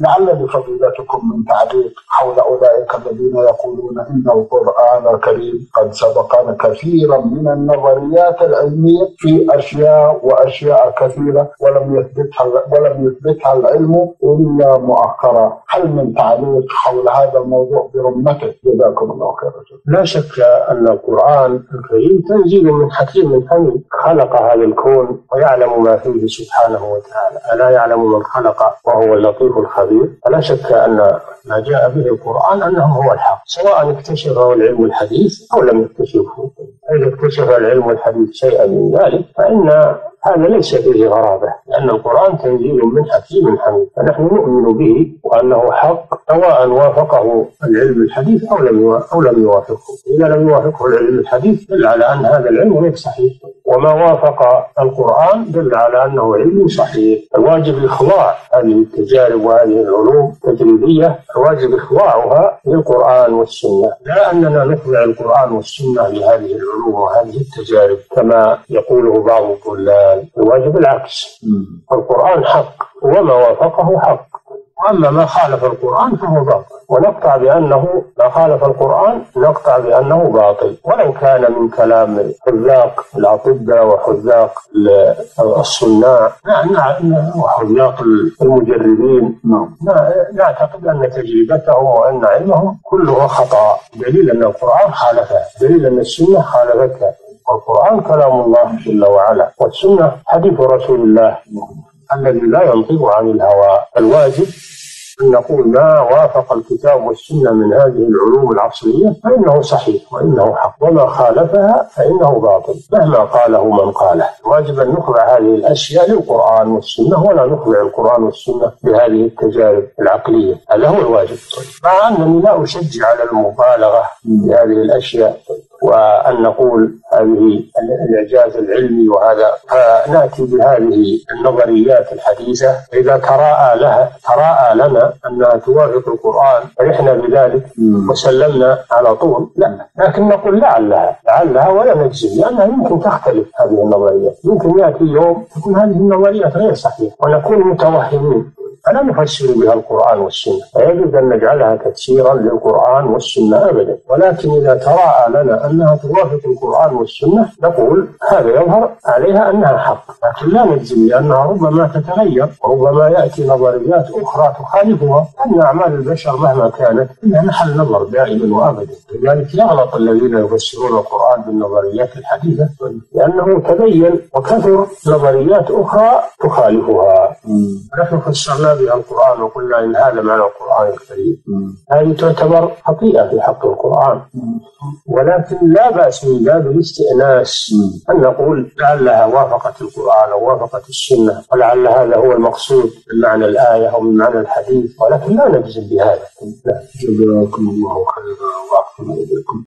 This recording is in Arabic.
لعل لفضيلتكم من تعليق حول أولئك الذين يقولون إن القرآن الكريم قد سبقنا كثيرا من النظريات العلمية في أشياء وأشياء كثيرة ولم يثبتها ولم يثبتها العلم إلا مؤخرا. هل من تعليق حول هذا الموضوع برمته؟ جزاكم الله خيرا. لا شك أن القرآن الكريم تنزيل من حكيم حميد. خلق هذا الكون ويعلم ما فيه سبحانه وتعالى. ألا يعلم من خلق وهو اللطيف الخبير. فلا شك أن ما جاء به القرآن أنه هو الحق سواء اكتشفه العلم الحديث أو لم يكتشفه. إذا اكتشف العلم الحديث شيئا من ذلك فإن هذا ليس فيه غرابة لأن القرآن تنزيل من حكيم حميد فنحن نؤمن به وأنه حق سواء وافقه العلم الحديث أو لم أو لم يوافقه. إذا لم يوافقه العلم الحديث دل على أن هذا العلم غير صحيح. وما وافق القرآن دل على أنه علم صحيح. الواجب إخضاع هذه التجارب وهذه العلوم التجريبية الواجب إخضاعها للقرآن والسنة. لا أننا نخضع القرآن والسنة لهذه العلوم وهذه التجارب كما يقوله بعض الطلاب. الواجب العكس. القرآن حق وما وافقه حق. واما ما خالف القرآن فهو باطل ونقطع بأنه ما خالف القرآن نقطع بأنه باطل. ولو كان من كلام حذاق الاطباء وحذاق الصناع وحذاق المجربين نعتقد أن تجربتهم وأن علمهم كله خطأ. دليل أن القرآن خالفه. دليل أن السنة خالفتها. والقرآن كلام الله جل وعلا والسنة حديث رسول الله. الذي لا ينطق عن الهوى الواجب أن نقول ما وافق الكتاب والسنة من هذه العلوم العصرية فإنه صحيح وإنه حق. وما خالفها فإنه باطل. مهما قاله من قاله. واجب أن نخضع هذه الأشياء للقرآن والسنة ولا نخضع القرآن والسنة بهذه التجارب العقلية. هذا هو الواجب. مع أنني لا أشجع على المبالغة بهذه الأشياء. وأن نقول هذه الإعجاز العلمي وهذا فنأتي بهذه النظريات الحديثة. إذا تراءى لها تراءى لنا أنها توافق القرآن فرحنا بذلك وسلمنا على طول. لا لكن نقول لعلها لعلها ولا نجزم لأنها يمكن تختلف هذه النظريات. يمكن يأتي يوم تكون هذه النظريات غير صحيحة ونكون متوهمين. فلا نفسر بها القرآن والسنة. فيجب أن نجعلها تفسيرا للقرآن والسنة أبدا. ولكن إذا تراءى لنا أنها توافق القرآن والسنة نقول هذا يظهر عليها أنها حق. لكن لا نجزم لأنها ربما تتغير وربما يأتي نظريات أخرى تخالفها أن أعمال البشر مهما كانت إنها محل نظر دائما وأبدا. لذلك يغلط الذين يفسرون القرآن بالنظريات الحديثة لأنه تبين وكثر نظريات أخرى تخالفها. نحن فسرنا بها القرآن وقلنا إن هذا معنى القرآن الكريم. هذه تعتبر خطيئة في حق القرآن. ولكن لا بأس من باب الاستئناس أن نقول لعلها وافقت القرآن أو وافقت السنة ولعل هذا هو المقصود من معنى الآية أو من معنى الحديث. ولكن لا نجزم بهذا. جزاكم الله خيرا وأحسن إليكم.